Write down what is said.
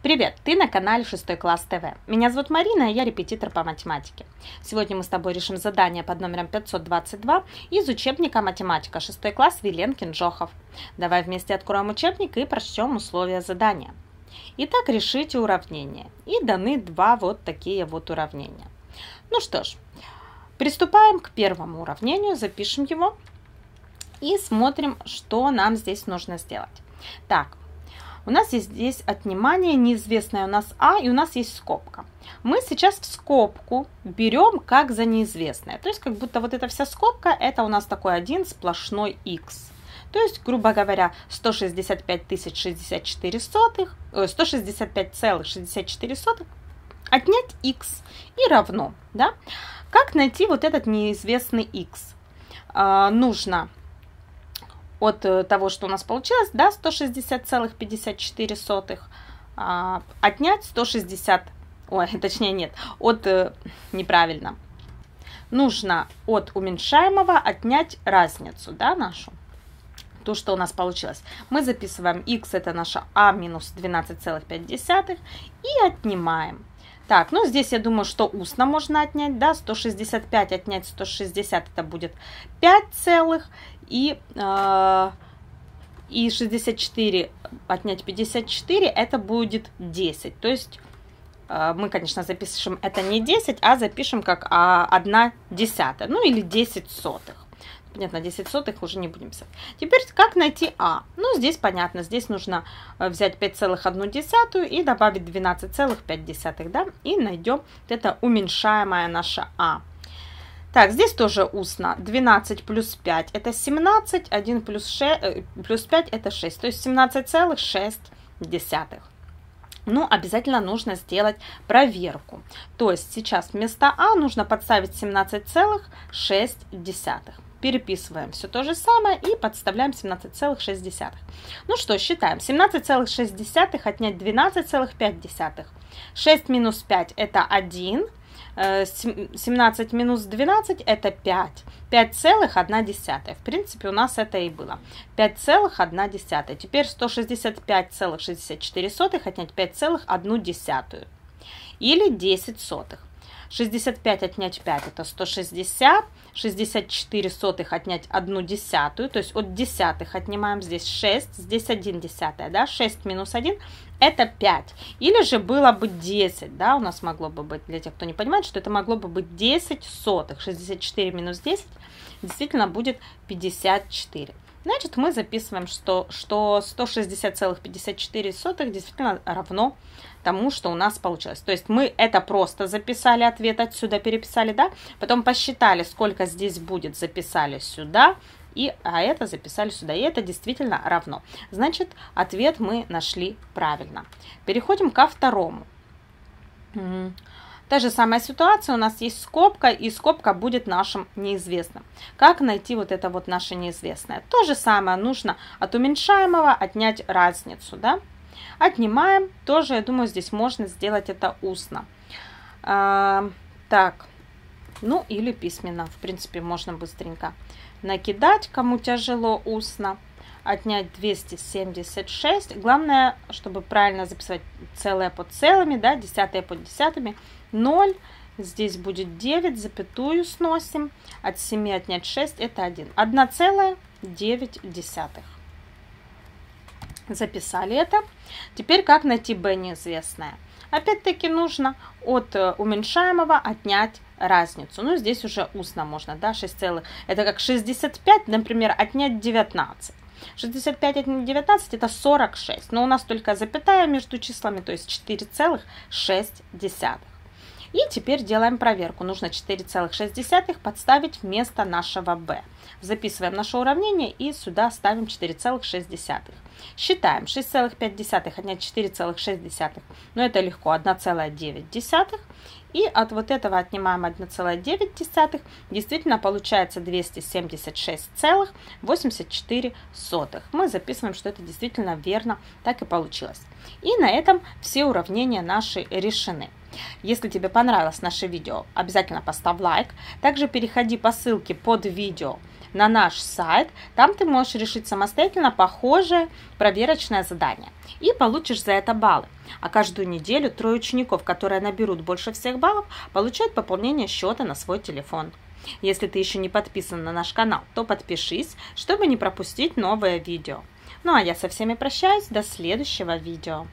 Привет! Ты на канале 6 класс ТВ. Меня зовут Марина, и я репетитор по математике. Сегодня мы с тобой решим задание под номером 522 из учебника «Математика 6 класс» Виленкин Жохов. Давай вместе откроем учебник и прочтем условия задания. Итак, решите уравнение. И даны два вот такие вот уравнения. Ну что ж, приступаем к первому уравнению, запишем его и смотрим, что нам здесь нужно сделать. Так, у нас есть здесь отнимание, неизвестное у нас А, и у нас есть скобка. Мы сейчас в скобку берем как за неизвестное. То есть, как будто вот эта вся скобка, это у нас такой один сплошной x. То есть, грубо говоря, 165 064 сотых, 165,64 отнять x и равно. Да? Как найти вот этот неизвестный x? А, нужно от э, того, что у нас получилось, да, 160,54, а, отнять 160, ой, точнее нет, от, э, неправильно, нужно от уменьшаемого отнять разницу, да, нашу, то, что у нас получилось. Мы записываем x, это наша а минус 12,5, и отнимаем. Так, ну здесь я думаю, что устно можно отнять, да, 165 отнять 160, это будет 5 целых, и, э, и 64 отнять 54, это будет 10. То есть э, мы, конечно, запишем это не 10, а запишем как а, 1 десятая, ну или 10 сотых. Понятно, 10 сотых уже не будем писать. Теперь как найти А? Ну, здесь понятно, здесь нужно э, взять 5,1 и добавить 12,5, да, и найдем вот это уменьшаемое наше А. Так, здесь тоже устно. 12 плюс 5 это 17, 1 плюс, 6, э, плюс 5 это 6, то есть 17,6. Ну, обязательно нужно сделать проверку. То есть сейчас вместо А нужно подставить 17,6. Переписываем все то же самое и подставляем 17,6. Ну что, считаем. 17,6 отнять 12,5. 6 минус 5 это 1. 17 минус 12 это 5. 5,1. В принципе, у нас это и было. 5,1. Теперь 165,64 отнять 5,1. Или 10 сотых. 65 отнять 5 это 160. 64 сотых отнять 1 десятую. То есть от десятых отнимаем здесь 6. Здесь 1 десятая. Да? 6 минус 1 это 5. Или же было бы 10, да, у нас могло бы быть, для тех, кто не понимает, что это могло бы быть 10 сотых. 64 минус 10 действительно будет 54. Значит, мы записываем, что, что 160,54 действительно равно тому, что у нас получилось. То есть мы это просто записали, ответ отсюда переписали, да, потом посчитали, сколько здесь будет, записали сюда, и, а это записали сюда, и это действительно равно. Значит, ответ мы нашли правильно. Переходим ко второму. Та же самая ситуация, у нас есть скобка, и скобка будет нашим неизвестным. Как найти вот это вот наше неизвестное? То же самое, нужно от уменьшаемого отнять разницу, да? Отнимаем, тоже, я думаю, здесь можно сделать это устно. А, так, ну или письменно, в принципе, можно быстренько накидать, кому тяжело устно. Отнять 276. Главное, чтобы правильно записывать целое под целыми, да, десятые под десятыми. 0. Здесь будет 9, запятую сносим. От 7 отнять 6, это 1. 1,9. Записали это. Теперь как найти b неизвестное? Опять-таки нужно от э, уменьшаемого отнять разницу. Ну, здесь уже устно можно, да, 6 целых. Это как 65, например, отнять 19. 65 отнять 19 это 46, но у нас только запятая между числами, то есть 4,6. И теперь делаем проверку. Нужно 4,6 подставить вместо нашего b. Записываем наше уравнение и сюда ставим 4,6. Считаем 6,5 отнять 4,6. Но это легко, 1,9. И от вот этого отнимаем 1,9. Действительно получается 276,84. Мы записываем, что это действительно верно, так и получилось. И на этом все уравнения наши решены. Если тебе понравилось наше видео, обязательно поставь лайк. Также переходи по ссылке под видео на наш сайт. Там ты можешь решить самостоятельно похожее проверочное задание. И получишь за это баллы. А каждую неделю трое учеников, которые наберут больше всех баллов, получают пополнение счета на свой телефон. Если ты еще не подписан на наш канал, то подпишись, чтобы не пропустить новое видео. Ну а я со всеми прощаюсь, до следующего видео.